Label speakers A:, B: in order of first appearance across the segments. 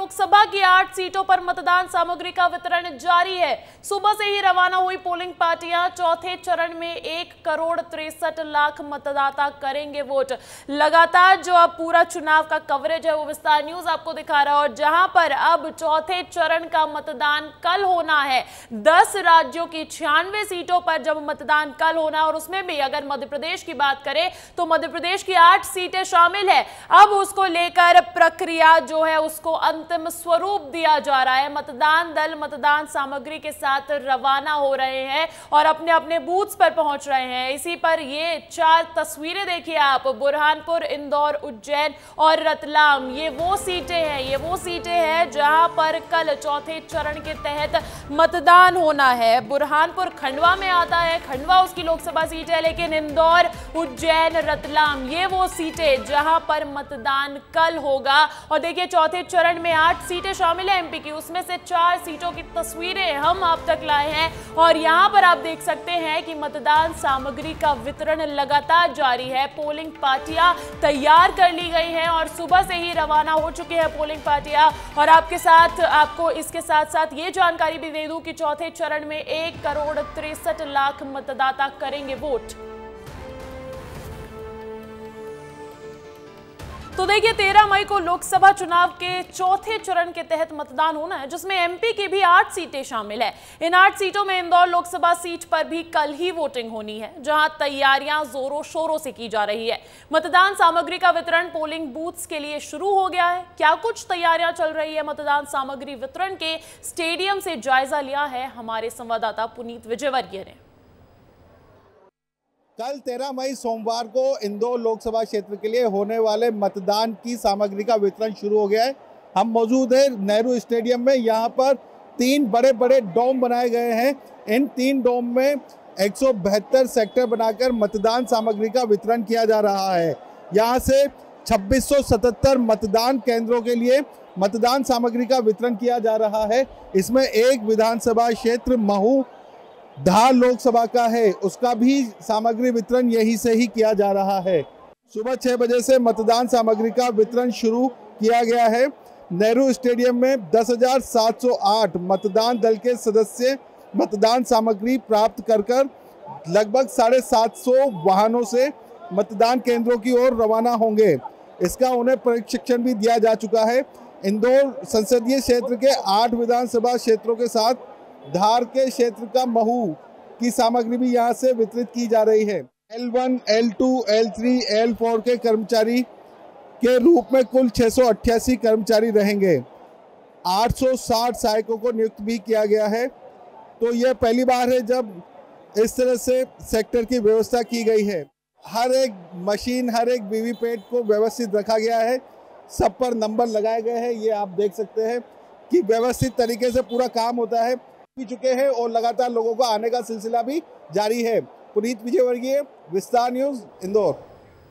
A: लोकसभा की आठ सीटों पर मतदान सामग्री का वितरण जारी है। सुबह से ही रवाना हुई पोलिंग पार्टियाँ। चौथे चरण में एक करोड़ तिरसठ लाख मतदाता करेंगे वोट। लगातार जो अब पूरा चुनाव का कवरेज है, वो विस्तार न्यूज़ आपको दिखा रहा है। और जहाँ पर अब चौथे चरण का मतदान कल होना है, दस राज्यों की छियानवे सीटों पर जब मतदान कल होना और उसमें भी अगर मध्य प्रदेश की बात करें तो मध्य प्रदेश की आठ सीटें शामिल है। अब उसको लेकर प्रक्रिया जो है, उसको अंतिम स्वरूप दिया जा रहा है। मतदान दल, मतदान सामग्री के साथ रवाना हो रहे हैं और अपने अपने बूथ्स पर पहुँच रहे हैं। इसी पर ये चार तस्वीरें देखिए आप, बुरहानपुर, इंदौर, उज्जैन और रतलाम। ये वो सीटें हैं, ये वो सीटें हैं जहाँ पर कल चौथे चरण के तहत मतदान होना है। बुरहानपुर खंडवा में आता है, खंडवा उसकी लोकसभा सीट है, लेकिन इंदौर, उज्जैन, रतलाम ये वो सीटें जहाँ पर मतदान कल होगा। और देखिए, चौथे चरण में आठ सीटें शामिल है एमपी की। उसमें से चार सीटों की तस्वीरें हम आप तक लाए हैं। और यहाँ पर आप देख सकते हैं कि मतदान सामग्री का वितरण लगातार जारी है। पोलिंग पार्टियाँ तैयार कर ली गई हैं और सुबह से ही रवाना हो चुके हैं पोलिंग पार्टियाँ। और आपके साथ, आपको इसके साथ साथ ये जानकारी भी दे दूँ कि चौथे चरण में एक करोड़ तिरसठ लाख मतदाता करेंगे वोट। तो देखिए 13 मई को लोकसभा चुनाव के चौथे चरण के तहत मतदान होना है, जिसमें एमपी की भी आठ सीटें शामिल है। इन आठ सीटों में इंदौर लोकसभा सीट पर भी कल ही वोटिंग होनी है, जहाँ तैयारियाँ जोरों शोरों से की जा रही है। मतदान सामग्री का वितरण पोलिंग बूथ्स के लिए शुरू हो गया है। क्या कुछ तैयारियाँ चल रही है मतदान सामग्री वितरण के? स्टेडियम से जायजा लिया है हमारे संवाददाता पुनीत विजयवर्गीय ने।
B: कल 13 मई सोमवार को इंदौर लोकसभा क्षेत्र के लिए होने वाले मतदान की सामग्री का वितरण शुरू हो गया है। हम मौजूद हैं नेहरू स्टेडियम में। यहाँ पर तीन बड़े बड़े डोम बनाए गए हैं। इन तीन डोम में एक सौ बहत्तर सेक्टर बनाकर मतदान सामग्री का वितरण किया जा रहा है। यहाँ से 2677 मतदान केंद्रों के लिए मतदान सामग्री का वितरण किया जा रहा है। इसमें एक विधानसभा क्षेत्र महू धार लोकसभा का है उसका भी सामग्री वितरण यहीं से ही किया जा रहा है। सुबह छह बजे से मतदान सामग्री का वितरण शुरू किया गया है। नेहरू स्टेडियम में 10,708 मतदान दल के सदस्य मतदान सामग्री प्राप्त कर कर लगभग साढ़े सात सौ वाहनों से मतदान केंद्रों की ओर रवाना होंगे। इसका उन्हें प्रशिक्षण भी दिया जा चुका है। इंदौर संसदीय क्षेत्र के आठ विधानसभा क्षेत्रों के साथ धार के क्षेत्र का महू की सामग्री भी यहाँ से वितरित की जा रही है। L1, L2, L3, L4 के कर्मचारी के रूप में कुल छह सौ अट्ठासी कर्मचारी रहेंगे। 860 सहायकों को नियुक्त भी किया गया है। तो यह पहली बार है जब इस तरह से सेक्टर की व्यवस्था की गई है। हर एक मशीन हर एक वीवीपैट को व्यवस्थित रखा गया है। सब पर नंबर लगाए गए हैं ये आप देख सकते हैं कि व्यवस्थित तरीके से पूरा काम होता है। भी चुके हैं और लगातार लोगों को आने का सिलसिला भी जारी है। पुनीत विजयवर्गीय, विस्तार न्यूज़, इंदौर।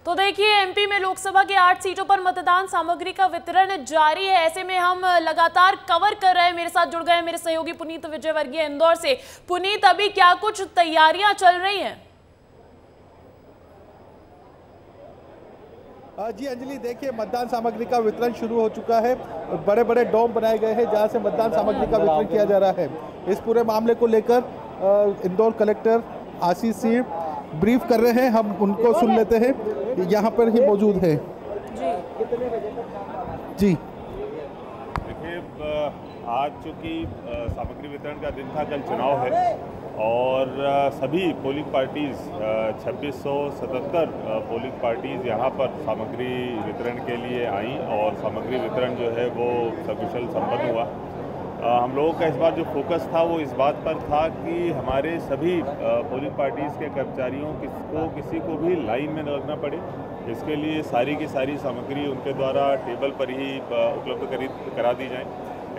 A: तो देखिए, एमपी में लोकसभा की आठ सीटों पर मतदान सामग्री का वितरण जारी है। ऐसे में हम लगातार कवर कर रहे हैं। मेरे साथ जुड़ गए मेरे सहयोगी पुनीत विजयवर्गीय इंदौर से। पुनीत, अभी क्या कुछ तैयारियाँ चल रही हैं?
B: जी अंजलि, देखिए, मतदान सामग्री का वितरण शुरू हो चुका है। बड़े बड़े डोम बनाए गए हैं जहाँ से मतदान सामग्री का वितरण किया जा रहा है। इस पूरे मामले को लेकर इंदौर कलेक्टर आशीष सिंह ब्रीफ कर रहे हैं। हम उनको सुन लेते हैं। यहाँ पर ही मौजूद है। जी।
C: देखिए आज चूँकि सामग्री वितरण का दिन था, कल चुनाव है। और सभी पोलिंग पार्टीज़ छब्बीस सौ सतहत्तर पोलिंग पार्टीज़ यहाँ पर सामग्री वितरण के लिए आई और सामग्री वितरण जो है वो सकुशल संपन्न हुआ। हम लोगों का इस बार जो फोकस था वो इस बात पर था कि हमारे सभी पोलिंग पार्टीज़ के कर्मचारियों को किसी को भी लाइन में न लगना पड़े। इसके लिए सारी की सारी सामग्री उनके द्वारा टेबल पर ही उपलब्ध करी, करा दी जाए।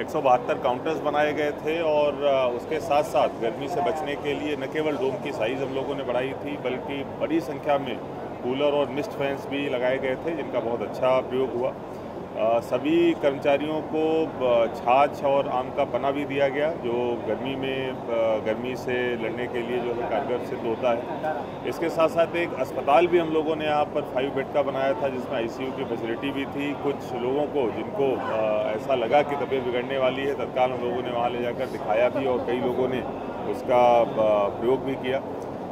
C: एक सौ बहत्तर काउंटर्स बनाए गए थे और उसके साथ साथ गर्मी से बचने के लिए न केवल डोम की साइज़ हम लोगों ने बढ़ाई थी, बल्कि बड़ी संख्या में कूलर और मिस्ट फैंस भी लगाए गए थे, जिनका बहुत अच्छा प्रयोग हुआ। सभी कर्मचारियों को छाछ और आम का पना भी दिया गया, जो गर्मी में गर्मी से लड़ने के लिए जो है कारगर सिद्ध होता है। इसके साथ साथ एक अस्पताल भी हम लोगों ने यहाँ पर फाइव बेड का बनाया था, जिसमें आईसीयू की फैसिलिटी भी थी। कुछ लोगों को, जिनको ऐसा लगा कि तबीयत बिगड़ने वाली है, तत्काल हम लोगों ने वहाँ ले जाकर दिखाया भी और कई लोगों ने उसका प्रयोग भी किया।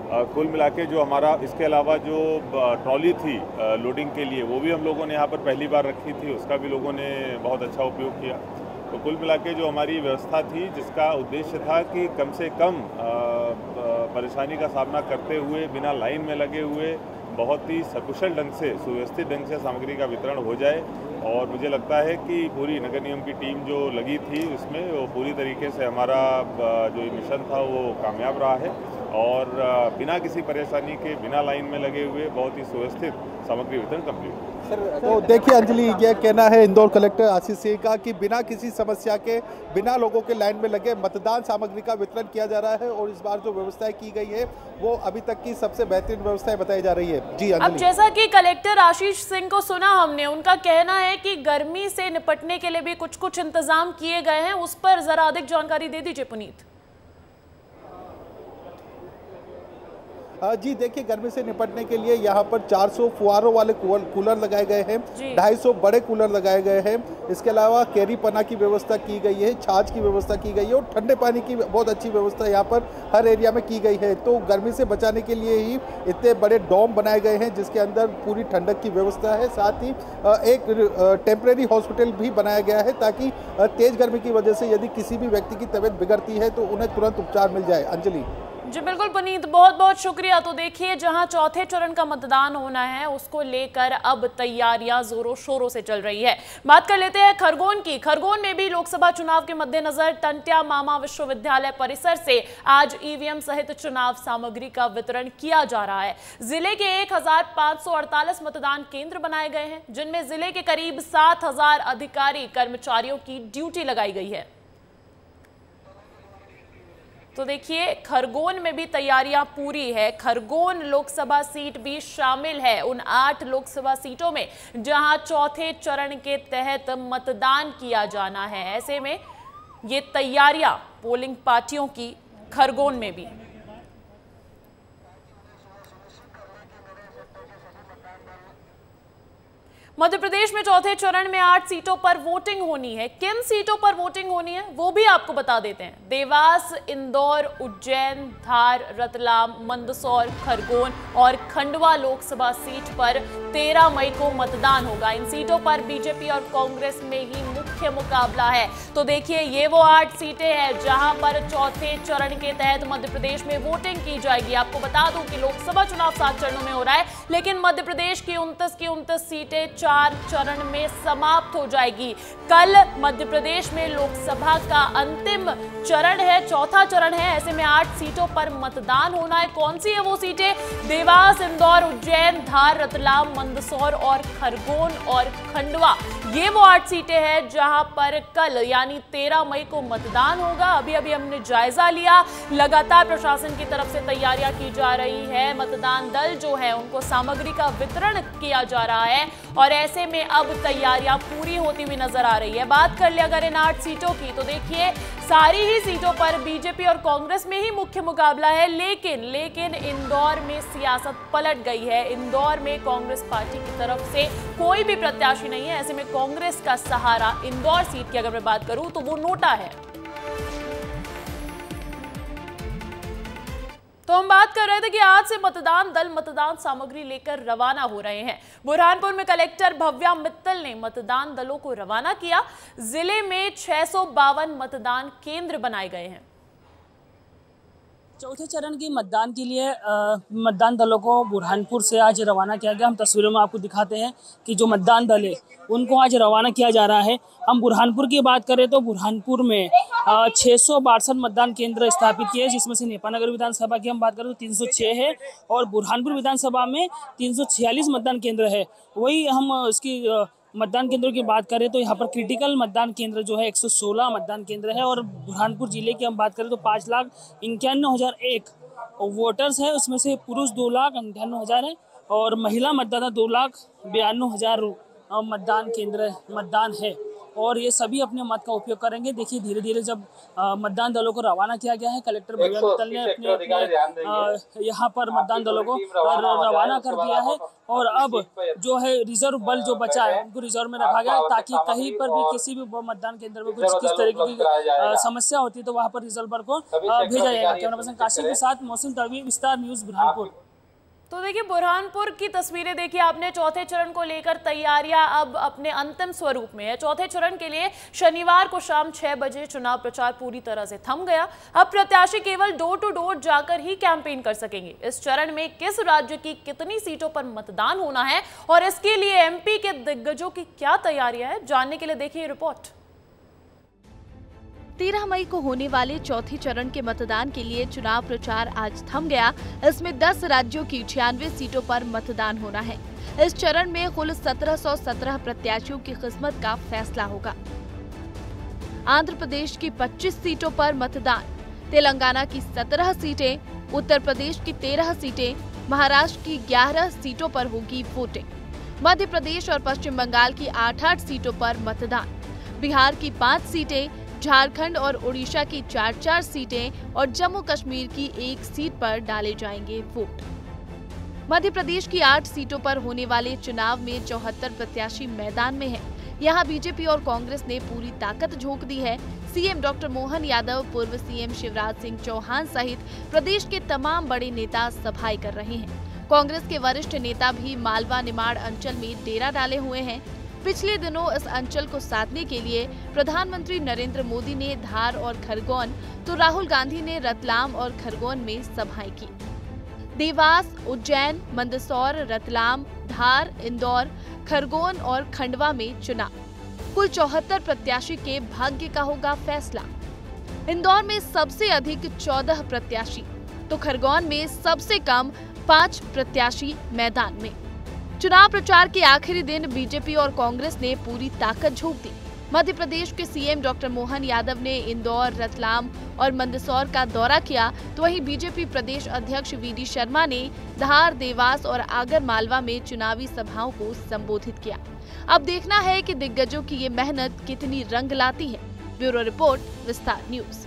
C: कुल मिला के जो हमारा, इसके अलावा जो ट्रॉली थी लोडिंग के लिए, वो भी हम लोगों ने यहाँ पर पहली बार रखी थी, उसका भी लोगों ने बहुत अच्छा उपयोग किया। तो कुल मिला के जो हमारी व्यवस्था थी, जिसका उद्देश्य था कि कम से कम परेशानी का सामना करते हुए, बिना लाइन में लगे हुए, बहुत ही सकुशल ढंग से, सुव्यवस्थित ढंग से सामग्री का वितरण हो जाए। और मुझे लगता है कि पूरी नगर निगम की टीम जो लगी थी उसमें, वो पूरी तरीके से हमारा जो मिशन था, वो कामयाब रहा है। और बिना किसी परेशानी के बिना लाइन में लगे हुए बहुत ही सुव्यवस्थित सामग्री वितरण कंप्लीट
B: सर तो देखिए अंजलि यह कहना है इंदौर कलेक्टर आशीष सिंह का कि बिना किसी समस्या के बिना लोगों के लाइन में लगे मतदान सामग्री का वितरण किया जा रहा है और इस बार जो व्यवस्थाएँ की गई है वो अभी तक की सबसे बेहतरीन व्यवस्थाएँ बताई जा रही है। जी
A: अब जैसा कि कलेक्टर आशीष सिंह को सुना हमने उनका कहना है कि गर्मी से निपटने के लिए भी कुछ कुछ इंतज़ाम किए गए हैं उस पर जरा अधिक जानकारी दे दीजिए पुनीत।
B: जी देखिए गर्मी से निपटने के लिए यहाँ पर 400 फुहारों वाले कूलर लगाए गए हैं 250 बड़े कूलर लगाए गए हैं। इसके अलावा कैरी पना की व्यवस्था की गई है छाछ की व्यवस्था की गई है और ठंडे पानी की बहुत अच्छी व्यवस्था यहाँ पर हर एरिया में की गई है। तो गर्मी से बचाने के लिए ही इतने बड़े डॉम बनाए गए हैं जिसके अंदर पूरी ठंडक की व्यवस्था है। साथ ही एक टेम्प्रेरी हॉस्पिटल भी बनाया गया है ताकि तेज़ गर्मी की वजह से यदि किसी भी व्यक्ति की तबीयत बिगड़ती है तो उन्हें तुरंत उपचार मिल जाए। अंजलि।
A: जी बिल्कुल पुनीत बहुत बहुत शुक्रिया। तो देखिए, जहाँ चौथे चरण का मतदान होना है, उसको लेकर अब तैयारियाँ जोरों शोरों से चल रही है। बात कर लेते हैं खरगोन की। खरगोन में भी लोकसभा चुनाव के मद्देनजर टंटिया मामा विश्वविद्यालय परिसर से आज ईवीएम सहित चुनाव सामग्री का वितरण किया जा रहा है। ज़िले के एक हज़ार पाँच सौ अड़तालीस मतदान केंद्र बनाए गए हैं, जिनमें ज़िले के करीब सात हज़ार अधिकारी कर्मचारियों की ड्यूटी लगाई गई है। तो देखिए, खरगोन में भी तैयारियाँ पूरी है। खरगोन लोकसभा सीट भी शामिल है उन आठ लोकसभा सीटों में, जहाँ चौथे चरण के तहत मतदान किया जाना है। ऐसे में ये तैयारियाँ पोलिंग पार्टियों की खरगोन में भी। मध्य प्रदेश में चौथे चरण में आठ सीटों पर वोटिंग होनी है। किन सीटों पर वोटिंग होनी है, वो भी आपको बता देते हैं। देवास, इंदौर, उज्जैन, धार, रतलाम, मंदसौर, खरगोन और खंडवा लोकसभा सीट पर 13 मई को मतदान होगा। इन सीटों पर बीजेपी और कांग्रेस में ही मुख्य मुकाबला है। तो देखिए, ये वो आठ सीटें हैं जहाँ पर चौथे चरण के तहत मध्य प्रदेश में वोटिंग की जाएगी। आपको बता दूँ कि लोकसभा चुनाव सात चरणों में हो रहा है, लेकिन मध्य प्रदेश की उनतीस की उनतीस सीटें चार चरण में समाप्त हो जाएगी। कल मध्य प्रदेश में लोकसभा का अंतिम चरण है, चौथा चरण है। ऐसे में आठ सीटों पर मतदान होना है। कौन सी है वो सीटें? देवास, इंदौर, उज्जैन, धार, रतलाम, मंदसौर और खरगोन और खंडवा। ये वो आठ सीटें हैं जहाँ पर कल, यानी 13 मई को मतदान होगा। अभी अभी हमने जायजा लिया। लगातार प्रशासन की तरफ़ से तैयारियाँ की जा रही है। मतदान दल जो है, उनको सामग्री का वितरण किया जा रहा है। और ऐसे में अब तैयारियाँ पूरी होती हुई नज़र आ रही है। बात कर ले अगर इन आठ सीटों की तो देखिए, सारी ही सीटों पर बीजेपी और कांग्रेस में ही मुख्य मुकाबला है, लेकिन लेकिन इंदौर में सियासत पलट गई है। इंदौर में कांग्रेस पार्टी की तरफ़ से कोई भी प्रत्याशी नहीं है। ऐसे में कांग्रेस का सहारा इंदौर सीट की अगर मैं बात करूँ तो वो नोटा है। तो हम बात कर रहे थे कि आज से मतदान दल, मतदान सामग्री लेकर रवाना हो रहे हैं। बुरहानपुर में कलेक्टर भव्या मित्तल ने मतदान दलों को रवाना किया। ज़िले में छह सौ बावन मतदान केंद्र बनाए गए हैं।
D: चौथे चरण की मतदान के लिए मतदान दलों को बुरहानपुर से आज रवाना किया गया। हम तस्वीरों में आपको दिखाते हैं कि जो मतदान दल है, उनको आज रवाना किया जा रहा है। हम बुरहानपुर की बात करें तो बुरहानपुर में छः सौ बासठ मतदान केंद्र स्थापित किए जिसमें से नेपानगर विधानसभा की हम बात करें तो तीन सौ छः है और बुरहानपुर विधानसभा में तीन सौ छियालीस मतदान केंद्र है। वही हम इसकी मतदान केंद्रों की बात करें तो यहाँ पर क्रिटिकल मतदान केंद्र जो है 116 मतदान केंद्र है और बुरहानपुर ज़िले की हम बात करें तो पाँच लाख इक्यानवे हज़ार एक वोटर्स है। उसमें से पुरुष दो लाख अंठानवे हज़ार है और महिला मतदाता दो लाख बयानवे हज़ार मतदान केंद्र, मतदान है। और ये सभी अपने मत का उपयोग करेंगे। देखिए धीरे धीरे जब मतदान दलों को रवाना किया गया है कलेक्टर भगवंत मित्तल ने अपने अपने यहाँ पर मतदान दलों को रवाना कर दिया है। और अब जो है रिज़र्व बल जो बचा है उनको रिज़र्व में रखा गया ताकि कहीं पर भी किसी भी मतदान केंद्र में कुछ किस तरीके की समस्या होती है तो वहाँ पर रिज़र्व बल को भेजा जाएगा। कैमरा पर्सन काशी के साथ मौसम तड़वी विस्तार न्यूज़ बुरहानपुर।
A: तो देखिए, बुरहानपुर की तस्वीरें देखिए, आपने चौथे चरण को लेकर तैयारियाँ अब अपने अंतिम स्वरूप में है। चौथे चरण के लिए शनिवार को शाम छह बजे चुनाव प्रचार पूरी तरह से थम गया। अब प्रत्याशी केवल डोर टू डोर जाकर ही कैंपेन कर सकेंगे। इस चरण में किस राज्य की कितनी सीटों पर मतदान होना है और इसके लिए एमपी के दिग्गजों की क्या तैयारियाँ है, जानने के लिए देखिए रिपोर्ट।
E: तेरह मई को होने वाले चौथे चरण के मतदान के लिए चुनाव प्रचार आज थम गया। इसमें 10 राज्यों की छियानवे सीटों पर मतदान होना है। इस चरण में कुल 1717 प्रत्याशियों की किस्मत का फैसला होगा। आंध्र प्रदेश की 25 सीटों पर मतदान। तेलंगाना की 17 सीटें, उत्तर प्रदेश की 13 सीटें, महाराष्ट्र की 11 सीटों पर होगी वोटिंग। मध्य प्रदेश और पश्चिम बंगाल की आठ आठ सीटों पर मतदान। बिहार की पाँच सीटें झारखंड और उड़ीसा की चार चार सीटें और जम्मू कश्मीर की एक सीट पर डाले जाएँगे वोट। मध्य प्रदेश की आठ सीटों पर होने वाले चुनाव में चौहत्तर प्रत्याशी मैदान में हैं। यहाँ बीजेपी और कांग्रेस ने पूरी ताकत झोंक दी है। सीएम डॉक्टर मोहन यादव, पूर्व सीएम शिवराज सिंह चौहान सहित प्रदेश के तमाम बड़े नेता सभाएँ कर रहे हैं। कांग्रेस के वरिष्ठ नेता भी मालवा निमाड़ अंचल में डेरा डाले हुए हैं। पिछले दिनों इस अंचल को साधने के लिए प्रधानमंत्री नरेंद्र मोदी ने धार और खरगोन तो राहुल गांधी ने रतलाम और खरगोन में सभाएँ की। देवास, उज्जैन, मंदसौर, रतलाम, धार, इंदौर, खरगोन और खंडवा में चुनाव। कुल चौहत्तर प्रत्याशी के भाग्य का होगा फैसला। इंदौर में सबसे अधिक चौदह प्रत्याशी तो खरगोन में सबसे कम पाँच प्रत्याशी मैदान में। चुनाव प्रचार के आखिरी दिन बीजेपी और कांग्रेस ने पूरी ताकत झोंक दी। मध्य प्रदेश के सीएम डॉक्टर मोहन यादव ने इंदौर, रतलाम और मंदसौर का दौरा किया तो वहीं बीजेपी प्रदेश अध्यक्ष वीडी शर्मा ने धार, देवास और आगर मालवा में चुनावी सभाओं को संबोधित किया। अब देखना है कि दिग्गजों की ये मेहनत कितनी रंग लाती है। Bureau report, Vistaar news.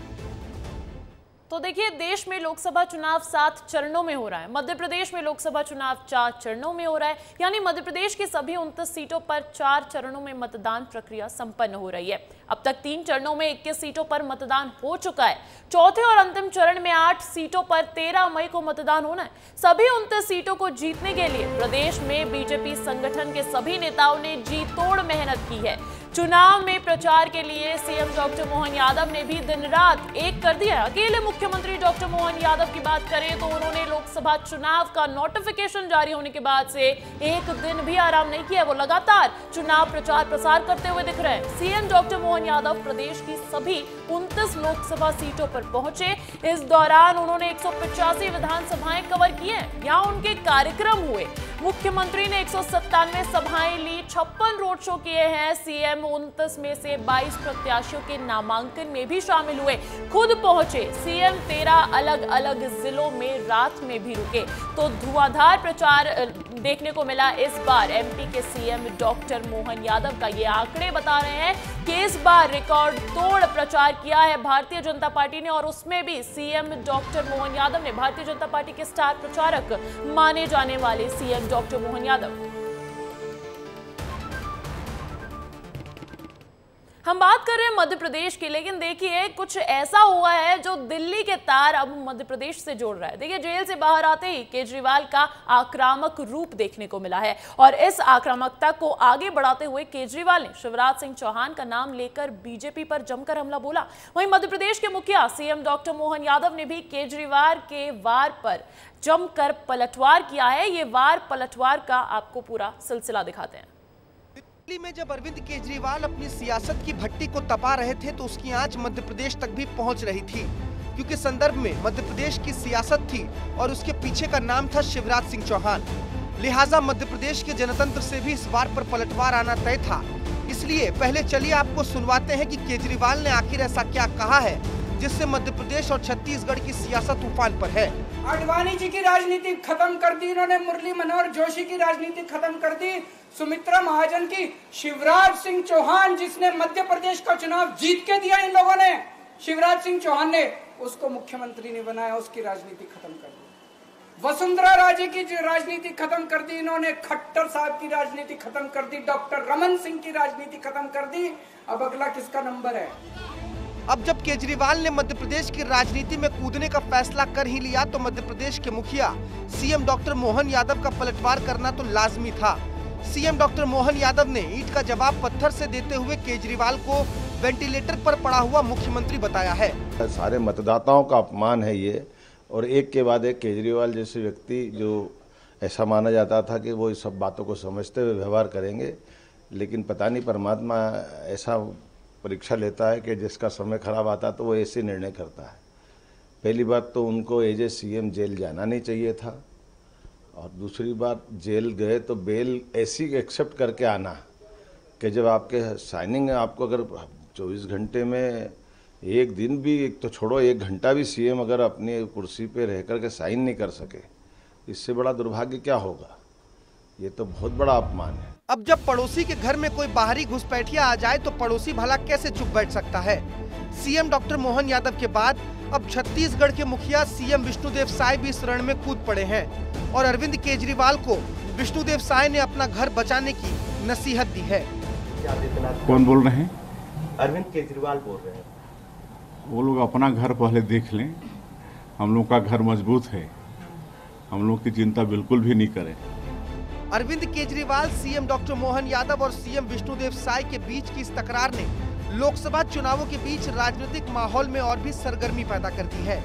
A: तो देखिए, देश में लोकसभा चुनाव सात चरणों में हो रहा है। मध्य प्रदेश में लोकसभा चुनाव चार चरणों में हो रहा है। यानी मध्य प्रदेश की सभी उनतीस सीटों पर चार चरणों में मतदान प्रक्रिया संपन्न हो रही है। अब तक तीन चरणों में इक्कीस सीटों पर मतदान हो चुका है। चौथे और अंतिम चरण में आठ सीटों पर तेरह मई को मतदान होना है। सभी उनतीस सीटों को जीतने के लिए प्रदेश में बीजेपी संगठन के सभी नेताओं ने जी तोड़ मेहनत की है। चुनाव में प्रचार के लिए सीएम डॉक्टर मोहन यादव ने भी दिन रात एक कर दिया अकेले मुख्यमंत्री डॉक्टर मोहन यादव की बात करें तो उन्होंने लोकसभा चुनाव का नोटिफिकेशन जारी होने के बाद से एक दिन भी आराम नहीं किया। वो लगातार चुनाव प्रचार प्रसार करते हुए दिख रहे हैं। सीएम डॉक्टर मोहन यादव प्रदेश की सभी उनतीस लोकसभा सीटों पर पहुँचे। इस दौरान उन्होंने एक सौ पचासी विधानसभाएँ कवर किए यहाँ उनके कार्यक्रम हुए। मुख्यमंत्री ने एक सौ सत्तानवे सभाएँ ली, छप्पन रोड शो किए हैं। सीएम उनतीस में से 22 प्रत्याशियों के नामांकन में भी शामिल हुए। खुद पहुँचे, सीएम तेरह अलग अलग जिलों में रात में भी रुके। तो धुआंधार प्रचार देखने को मिला इस बार एमपी के सीएम डॉक्टर मोहन यादव का ये आंकड़े बता रहे हैं कि इस बार रिकॉर्ड तोड़ प्रचार किया है भारतीय जनता पार्टी ने और उसमें भी सीएम डॉक्टर मोहन यादव ने भारतीय जनता पार्टी के स्टार प्रचारक माने जाने वाले सीएम डॉक्टर मोहन यादव। हम बात कर रहे हैं मध्य प्रदेश की, लेकिन देखिए, कुछ ऐसा हुआ है जो दिल्ली के तार अब मध्य प्रदेश से जोड़ रहा है। देखिए, जेल से बाहर आते ही केजरीवाल का आक्रामक रूप देखने को मिला है और इस आक्रामकता को आगे बढ़ाते हुए केजरीवाल ने शिवराज सिंह चौहान का नाम लेकर बीजेपी पर जमकर हमला बोला। वहीं मध्य प्रदेश के मुखिया सीएम डॉक्टर मोहन यादव ने भी केजरीवाल के वार पर जमकर पलटवार किया है। ये वार पलटवार का आपको पूरा सिलसिला दिखाते हैं।
F: दिल्ली में जब अरविंद केजरीवाल अपनी सियासत की भट्टी को तपा रहे थे तो उसकी आँच मध्य प्रदेश तक भी पहुँच रही थी। क्योंकि संदर्भ में मध्य प्रदेश की सियासत थी और उसके पीछे का नाम था शिवराज सिंह चौहान। लिहाजा मध्य प्रदेश के जनतंत्र से भी इस बार पर पलटवार आना तय था। इसलिए पहले चलिए आपको सुनवाते हैं कि केजरीवाल ने आखिर ऐसा क्या कहा है। जिससे मध्य प्रदेश और छत्तीसगढ़ की सियासत उफान पर है।
G: आडवाणी जी की राजनीति खत्म कर दी इन्होंने, मुरली मनोहर जोशी की राजनीति खत्म कर दी, सुमित्रा महाजन की, शिवराज सिंह चौहान जिसने मध्य प्रदेश का चुनाव जीत के दिया इन लोगों ने, शिवराज सिंह चौहान ने, उसको मुख्यमंत्री ने बनाया, उसकी राजनीति खत्म कर दी। वसुंधरा राजे की राजनीति खत्म कर दी, इन्होंने खट्टर साहब की राजनीति खत्म कर दी, डॉक्टर रमन सिंह की राजनीति खत्म कर दी। अब अगला किसका नंबर है?
F: अब जब केजरीवाल ने मध्य प्रदेश की राजनीति में कूदने का फैसला कर ही लिया तो मध्य प्रदेश के मुखिया सीएम डॉक्टर मोहन यादव का पलटवार करना तो लाजमी था। सीएम डॉक्टर मोहन यादव ने ईट का जवाब पत्थर से देते हुए केजरीवाल को वेंटिलेटर पर पड़ा हुआ मुख्यमंत्री बताया है।
H: सारे मतदाताओं का अपमान है ये, और एक के बाद एक केजरीवाल जैसे व्यक्ति जो ऐसा माना जाता था कि वो इस सब बातों को समझते हुए व्यवहार करेंगे, लेकिन पता नहीं परमात्मा ऐसा परीक्षा लेता है कि जिसका समय खराब आता तो वो ऐसे निर्णय करता है। पहली बात तो उनको एज ए सी जेल जाना नहीं चाहिए था। और दूसरी बात, जेल गए तो बेल ऐसी एक्सेप्ट करके आना कि जब आपके साइनिंग आपको अगर 24 घंटे में एक दिन भी, एक तो छोड़ो, एक घंटा भी सीएम अगर अपनी कुर्सी पे रह कर के साइन नहीं कर सके, इससे बड़ा दुर्भाग्य क्या होगा? ये तो बहुत बड़ा अपमान है।
F: अब जब पड़ोसी के घर में कोई बाहरी घुसपैठिया आ जाए तो पड़ोसी भला कैसे चुप बैठ सकता है? सीएम डॉक्टर मोहन यादव के बाद अब छत्तीसगढ़ के मुखिया सीएम विष्णुदेव साय भी इस रण में कूद पड़े हैं और अरविंद केजरीवाल को विष्णुदेव साय ने अपना घर बचाने की नसीहत दी है।
I: कौन बोल रहे हैं?
J: अरविंद केजरीवाल बोल रहे हैं।
I: वो लोग अपना घर पहले देख लें। हम लोग का घर मज़बूत है। हम लोग की चिंता बिल्कुल भी नहीं करें।
F: अरविंद केजरीवाल, सीएम डॉक्टर मोहन यादव और सीएम विष्णुदेव साय के बीच की इस तकरार ने लोकसभा चुनावों के बीच राजनीतिक माहौल में और भी सरगर्मी पैदा कर दी है।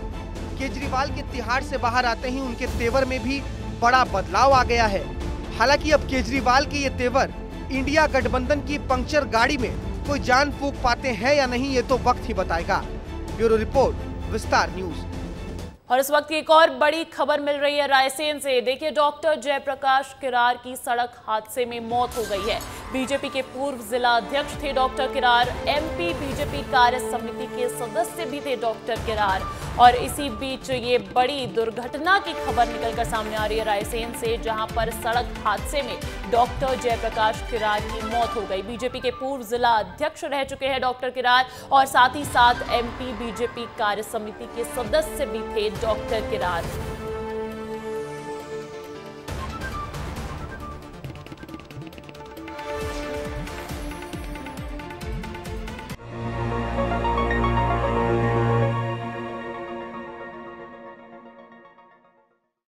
F: केजरीवाल के तिहाड़ से बाहर आते ही उनके तेवर में भी बड़ा बदलाव आ गया है। हालाँकि अब केजरीवाल के ये तेवर इंडिया गठबंधन की पंक्चर गाड़ी में कोई जान फूक पाते हैं या नहीं, ये तो वक्त ही बताएगा। Bureau report, Vistaar news.
A: और इस वक्त की एक और बड़ी खबर मिल रही है रायसेन से। देखिए, डॉक्टर जयप्रकाश किरार की सड़क हादसे में मौत हो गई है। बीजेपी के पूर्व जिला अध्यक्ष थे डॉक्टर किरार, एमपी बीजेपी कार्य समिति के सदस्य भी थे डॉक्टर किरार। और इसी बीच ये बड़ी दुर्घटना की खबर निकलकर सामने आ रही है रायसेन से, जहाँ पर सड़क हादसे में डॉक्टर जयप्रकाश किरार की मौत हो गई। बीजेपी के पूर्व जिला अध्यक्ष रह चुके हैं डॉक्टर किरार और साथ ही साथ एमपी, बीजेपी कार्य समिति के सदस्य भी थे डॉक्टर किरार।